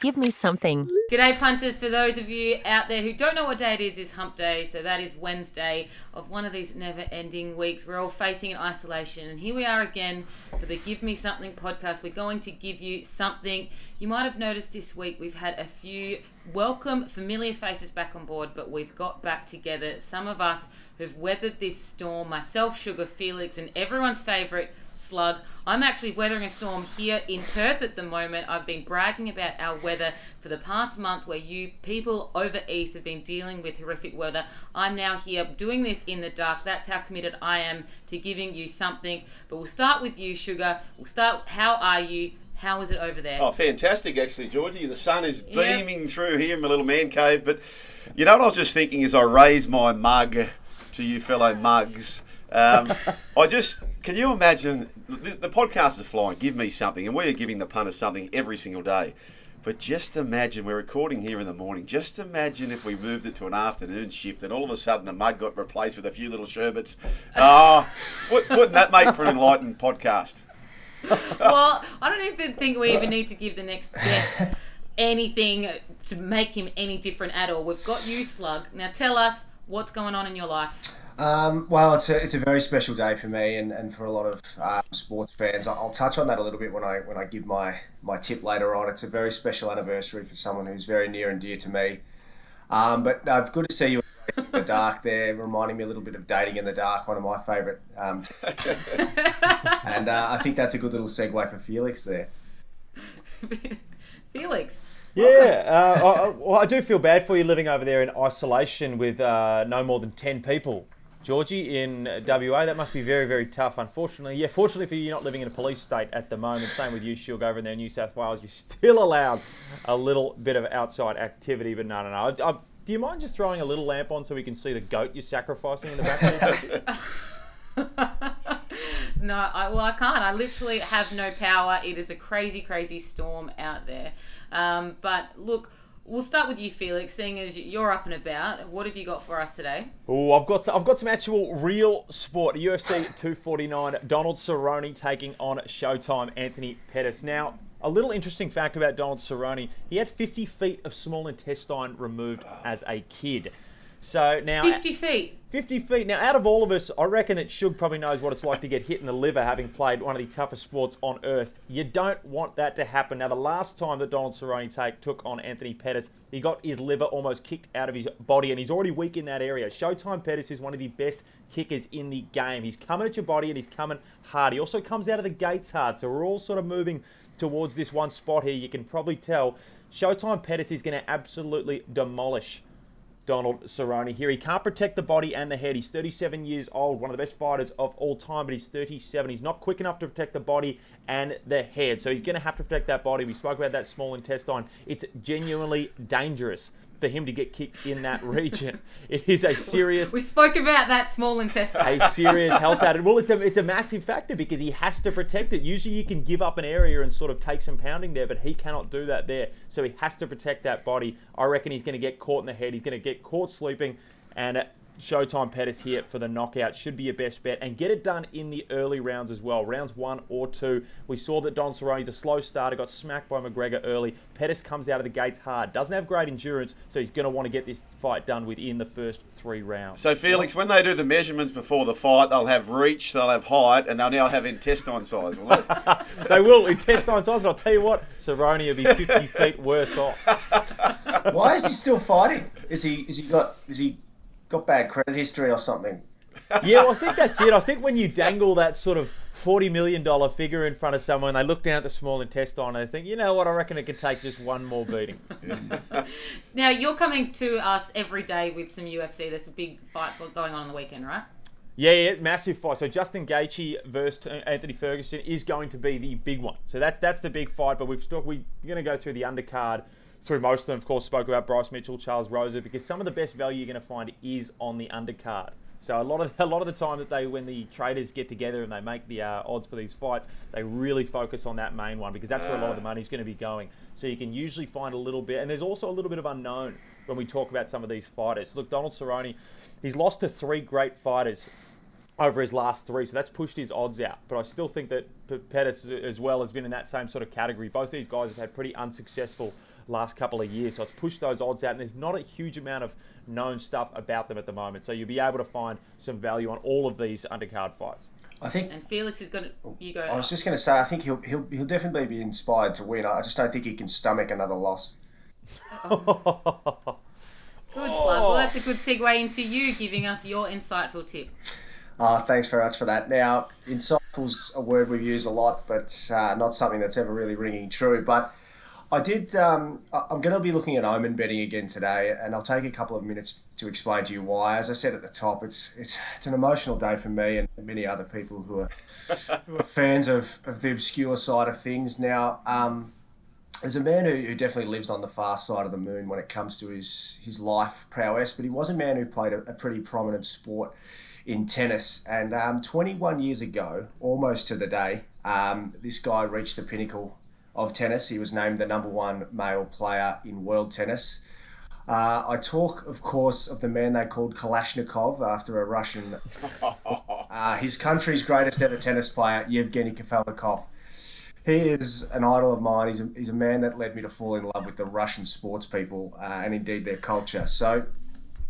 Give me something. G'day, punters. For those of you out there who don't know what day it is, is hump day. So that is Wednesday of one of these never ending weeks. We're all facing in isolation. And here we are again for the Give Me Something podcast. We're going to give you something. You might have noticed this week we've had a few welcome, familiar faces back on board, but we've got back together. Some of us who've weathered this storm, myself, Sugar, Felix, and everyone's favourite slug. I'm actually weathering a storm here in Perth at the moment. I've been bragging about our weather for the past month where you people over east have been dealing with horrific weather. I'm now here doing this in the dark. That's how committed I am to giving you something. But we'll start with you, Sugar. We'll start, how are you? How is it over there? Oh, fantastic, actually, Georgie. The sun is Yep. beaming through here in my little man cave. But you know what I was just thinking as I raise my mug to you fellow mugs? Um, I just, can you imagine, the, the podcast is flying, give me something, and we are giving the punters something every single day. But just imagine, we're recording here in the morning, just imagine if we moved it to an afternoon shift and all of a sudden the mud got replaced with a few little sherbets. Oh, wou- wouldn't that make for an enlightened podcast? well, I don't even think we even need to give the next guest anything to make him any different at all. We've got you, Slug. Now tell us what's going on in your life. Um, well, it's a, it's a very special day for me and, and for a lot of uh, sports fans. I'll I'll touch on that a little bit when I when I give my, my tip later on. It's a very special anniversary for someone who's very near and dear to me. Um, but uh, good to see you in the dark there, reminding me a little bit of dating in the dark, one of my favourite. Um, and uh, I think that's a good little segue for Felix there. Felix. Yeah, uh, I, I- well, I do feel bad for you living over there in isolation with uh, no more than 10 people. Georgie, in uh, WA, that must be very, very tough, unfortunately. Yeah, fortunately for you, you're not living in a police state at the moment. Same with you, Shug, over there in New South Wales. You're still allowed a little bit of outside activity, but no, no, no. I, I, do you mind just throwing a little lamp on so we can see the goat you're sacrificing in the back there? Georgie? No, I, well, I can't. I literally have no power. It is a crazy, crazy storm out there. Um, but look, we'll start with you, Felix. Seeing as you're up and about, what have you got for us today? Oh, I've got I've got some actual real sport. UFC 249. Donald Cerrone taking on Showtime Anthony Pettis. Now, a little interesting fact about Donald Cerrone: he had 50 feet of small intestine removed as a kid. So now 50 feet. 50 feet. Now, out of all of us, I reckon that Shug probably knows what it's like to get hit in the liver having played one of the toughest sports on earth. You don't want that to happen. Now, the last time that Donald Cerrone take, took on Anthony Pettis, he got his liver almost kicked out of his body, and he's already weak in that area. Showtime Pettis is one of the best kickers in the game. He's coming at your body and he's coming hard. He also comes out of the gates hard, so we're all sort of moving towards this one spot here. You can probably tell Showtime Pettis is going to absolutely demolish Donald Cerrone here. He can't protect the body and the head. He's 37 years old, one of the best fighters of all time, but he's 37. He's not quick enough to protect the body and the head. So he's going to have to protect that body. We spoke about that small intestine. It's genuinely dangerous for him to get kicked in that region. It is a serious We spoke about that small intestine. a serious health hazard. Well, it's a it's a massive factor because he has to protect it. Usually, you can give up an area and sort of take some pounding there, but he cannot do that there. So he has to protect that body. I reckon he's going to get caught in the head. He's going to get caught sleeping, and. Showtime Pettis here for the knockout should be your best bet and get it done in the early rounds as well. Rounds one or two. We saw that Don Cerrone's a slow starter, got smacked by McGregor early. Pettis comes out of the gates hard, doesn't have great endurance, so he's going to want to get this fight done within the first three rounds. So, Felix, when they do the measurements before the fight, they'll have reach, they'll have height, and they'll now have intestine size, will they? they will intestine size, and I'll tell you what, Cerrone will be 50 feet worse off. Why is he still fighting? Is he is he got is he got bad credit history or something? Yeah, well, I think that's it. I think when you dangle that sort of $40 million figure in front of someone, they look down at the small intestine and they think, you know what, I reckon it could take just one more beating. now, you're coming to us every day with some UFC. There's some big fights going on on the weekend, right? Yeah, yeah, massive fight. So Justin Gaethje versus Anthony Ferguson is going to be the big one. So that's that's the big fight. But we've still, we're going to go through the undercard through most of them. Of course, spoke about Bryce Mitchell, Charles Rosa, because some of the best value you're going to find is on the undercard. So a lot of a lot of the time that they when the traders get together and they make the uh, odds for these fights, they really focus on that main one because that's where a lot of the money's going to be going. So you can usually find a little bit, and there's also a little bit of unknown when we talk about some of these fighters. Look, Donald Cerrone, he's lost to three great fighters over his last three, so that's pushed his odds out. But I still think that Pettis as well has been in that same sort of category. Both these guys have had pretty unsuccessful last couple of years. So it's pushed those odds out, and there's not a huge amount of known stuff about them at the moment. So you'll be able to find some value on all of these undercard fights. I think. And Felix is going to. You go. I was just going to say, I think he'll he'll he'll definitely be inspired to win. I just don't think he can stomach another loss. Good, Slug. Well, that's a good segue into you giving us your insightful tip. Uh, thanks very much for that. Now, insightful's a word we've used a lot, but uh, not something that's ever really ringing true. But I did. Um, I'm going to be looking at omen betting again today, and I'll take a couple of minutes to explain to you why. As I said at the top, it's it's it's an emotional day for me and many other people who are, fans of, of the obscure side of things. Now, um, there's a man who, who definitely lives on the far side of the moon when it comes to his his life prowess, but he was a man who played a, a pretty prominent sport in tennis. And um, 21 years ago, almost to the day, um, this guy reached the pinnacle of tennis. He was named the number one male player in world tennis. Uh, I talk, of course, of the man they called Kalashnikov after a Russian, uh, his country's greatest ever tennis player, Yevgeny Kafelnikov. He is an idol of mine. He's a, he's a man that led me to fall in love with the Russian sports people uh, and indeed their culture. So,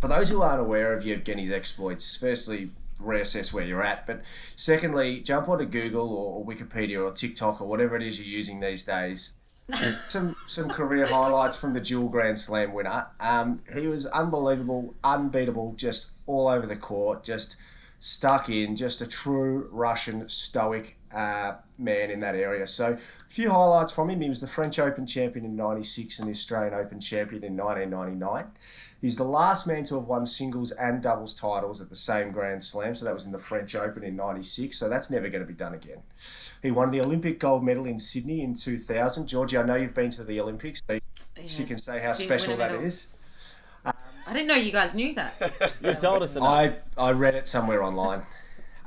for those who aren't aware of Yevgeny's exploits, firstly, reassess where you're at. But secondly, jump onto Google or, Wikipedia or TikTok or whatever it is you're using these days. some some career highlights from the dual Grand Slam winner. Um, he was unbelievable, unbeatable, just all over the court, just stuck in, just a true Russian stoic uh, man in that area. So a few highlights from him. He was the French Open champion in '96 and the Australian Open champion in 1999. He's the last man to have won singles and doubles titles at the same Grand Slam. So that was in the French Open in '96. So that's never going to be done again. He won the Olympic gold medal in Sydney in 2000. Georgie, I know you've been to the Olympics, so yeah. you can say how special that is. I didn't know you guys knew that. you told us. Enough. I I read it somewhere online.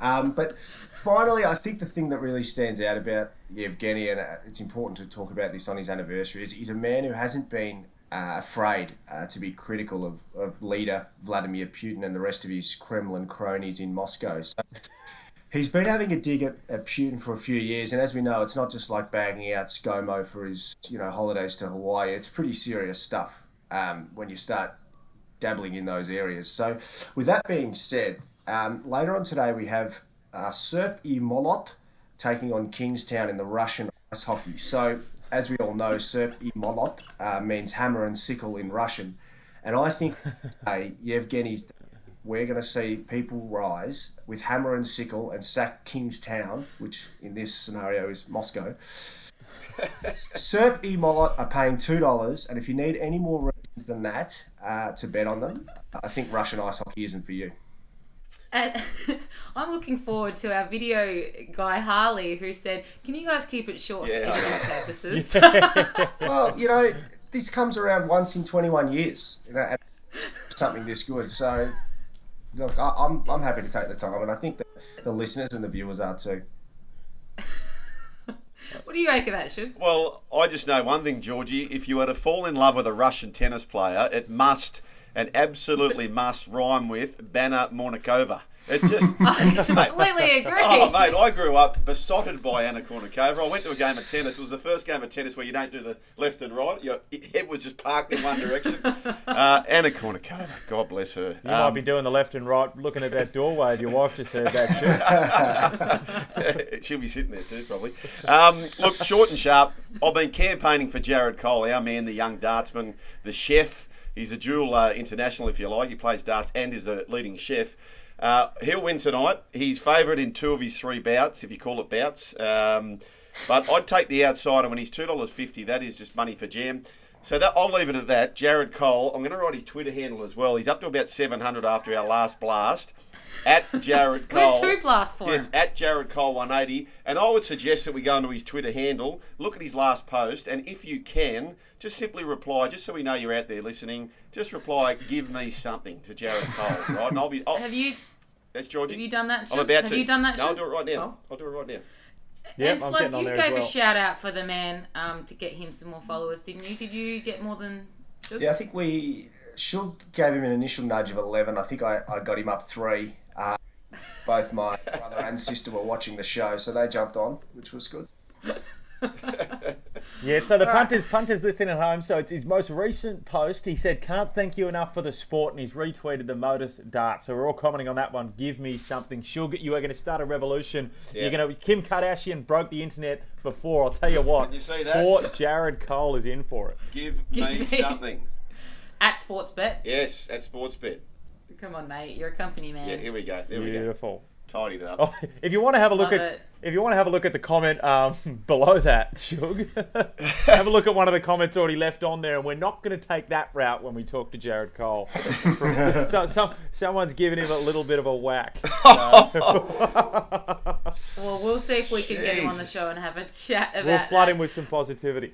Um, but finally, I think the thing that really stands out about Yevgeny, and uh, it's important to talk about this on his anniversary, is he's a man who hasn't been uh, afraid uh, to be critical of, of leader Vladimir Putin and the rest of his Kremlin cronies in Moscow. So he's been having a dig at, at Putin for a few years, and as we know, it's not just like bagging out ScoMo for his you know holidays to Hawaii. It's pretty serious stuff um, when you start dabbling in those areas. So, with that being said, um, later on today we have uh, Serp i Molot taking on Kingstown in the Russian ice hockey. So as we all know, Serp i Molot uh, means hammer and sickle in Russian. And I think today, Yevgeny's, we're going to see people rise with hammer and sickle and sack Kingstown, which in this scenario is Moscow. Serp i Molot are paying $2, and if you need any more reasons than that uh, to bet on them, I think Russian ice hockey isn't for you. And I'm looking forward to our video guy Harley, who said, "Can you guys keep it short yeah, for video purposes?" well, you know, this comes around once in 21 years, you know, something this good. So, look, I, am I'm, I'm happy to take the time, and I think that the listeners and the viewers are too. what do you make of that, Shug? Well, I just know one thing, Georgie. If you were to fall in love with a Russian tennis player, it must and absolutely must rhyme with Banna Mornikova. It's just. I completely agree. Oh, mate, I grew up besotted by Anna Kournikova. I went to a game of tennis. It was the first game of tennis where you don't do the left and right. Your head was just parked in one direction. Uh, Anna Kournikova, God bless her. You um, might be doing the left and right, looking at that doorway. Your wife just heard that shit. She'll be sitting there too, probably. Um, look, short and sharp. I've been campaigning for Jared Cole, our man, the young dartsman, the chef. He's a dual uh, international, if you like. He plays darts and is a leading chef. Uh, he'll win tonight. He's favourite in two of his three bouts, if you call it bouts. Um, but I'd take the outsider when he's two dollars fifty. That is just money for jam. So that I'll leave it at that. Jared Cole. I'm going to write his Twitter handle as well. He's up to about 700 after our last blast. At Jared Cole. two blasts for yes, him. at Jared Cole 180. And I would suggest that we go into his Twitter handle, look at his last post, and if you can, just simply reply, just so we know you're out there listening. Just reply, "Give me something" to Jared Cole, right? And I'll be. I'll, Have you? That's Georgie. Have you done that? I'm about Have to. you done that? No, I'll do it right now. Oh. I'll do it right now. Yep, and Slug, you gave well. a shout out for the man um, to get him some more followers, didn't you? Did you get more than? Yeah, I think we Shug gave him an initial nudge of eleven. I think I, I got him up three. Uh, both my brother and sister were watching the show, so they jumped on, which was good. Yeah, so the All right. punters punters listening at home. So it's his most recent post. He said, "Can't thank you enough for the sport," and he's retweeted the Modus Dart. So we're all commenting on that one. Give me something, Sugar. You are going to start a revolution. Yeah. You're going to. Kim Kardashian broke the internet before. I'll tell you what. Can you see that? Poor Jared Cole is in for it. Give, Give me, me- something. At Sportsbet. Yes, at Sportsbet. Come on, mate. You're a company man. Yeah, here we go. There we go. Beautiful. Tidied it up. Oh, if you want to have a look Love at it. if you want to have a look at the comment um, below that, Shug, have a look at one of the comments already left on there, and we're not going to take that route when we talk to Jared Cole. so, some someone's giving him a little bit of a whack. Well, we'll see if we can get him on the show and have a chat about We'll flood that. him with some positivity.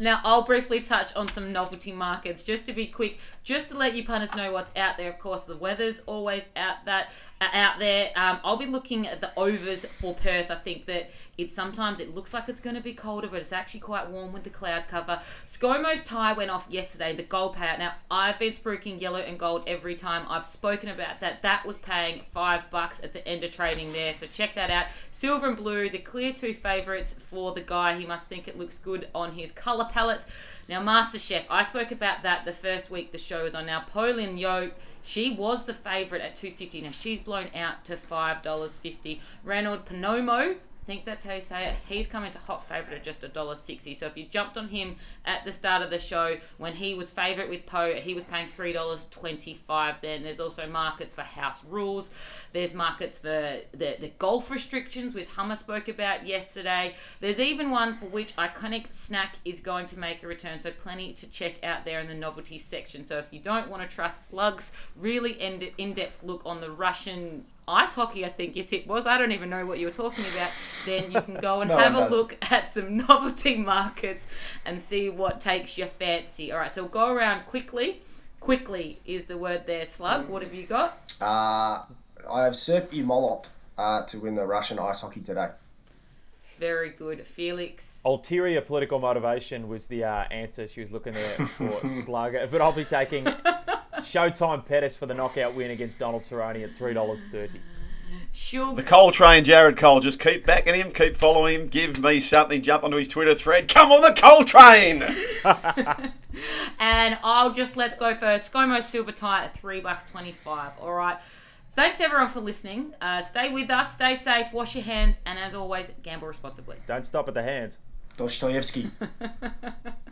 Now, I'll briefly touch on some novelty markets just to be quick, just to let you punters know what's out there. Of course, the weather's always out that uh, out there. Um, I'll be looking at the overs for Perth. I think that it sometimes it looks like it's going to be colder, but it's actually quite warm with the cloud cover. ScoMo's tie went off yesterday. The gold payout. Now, I've been spruiking yellow and gold every time I've spoken about that. That was paying five bucks at the end of trading there, so check that out. Silver and blue, the clear two favourites for the guy. He must think it looks good on his colour palette. Now, MasterChef, I spoke about that the first week the show was on. Now, Poh Ling Yeow, she was the favourite at 250 Now, she's blown out to $5.50. Reynold Poernomo, think that's how you say it. He's coming to hot favourite at just $1.60. So if you jumped on him at the start of the show when he was favourite with Poh, he was paying $3.25 then. There's also markets for house rules. There's markets for the, the golf restrictions, which Hummer spoke about yesterday. There's even one for which Iconic Snack is going to make a return. So plenty to check out there in the novelty section. So if you don't want to trust slugs, really in- in-depth look on the Russian ice hockey, I think your tip was. I don't even know what you were talking about. Then you can go and No have a does. look at some novelty markets and see what takes your fancy. All right, so we'll go around quickly. Quickly is the word there, Slug. What have you got? Uh, I have Serp i Molot uh, to win the Russian ice hockey today. Very good. Felix. Ulterior political motivation was the uh, answer she was looking there for Slugger. But I'll be taking Showtime Pettis for the knockout win against Donald Cerrone at three dollars thirty. Shug. The Cole train, Jared Cole. Just keep backing him, keep following him. Give me something. Jump onto his Twitter thread. Come on, the Cole train. And I'll just let's go for ScoMo Silver Tie at three bucks twenty five. All right. Thanks everyone for listening. Uh, stay with us, stay safe, wash your hands, and as always, gamble responsibly. Don't stop at the hands. Dostoevsky.